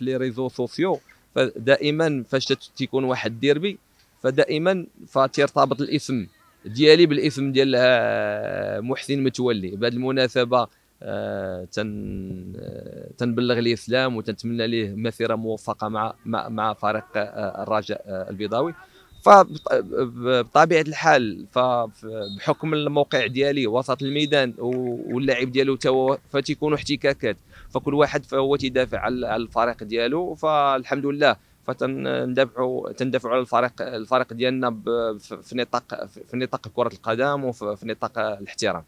في les réseaux sociaux فدائما فاش تيكون واحد ديربي فدائما فترتبط الاسم ديالي بالاسم ديال آه، محسن متولي. بهذه المناسبة آه، تن آه، تنبلغ السلام وتنتمنى ليه مسيرة موفقة مع مع, مع فريق الرجاء البيضاوي. فبطبيعة الحال فبحكم الموقع ديالي وسط الميدان واللاعب ديالو تا فتيكونوا احتكاكات. فكل واحد فهو تيدافع على الفريق ديالو فالحمد لله فتندفعوا تندفعوا على الفريق الفريق ديالنا في نطاق في نطاق كرة القدم وفي نطاق الاحترام.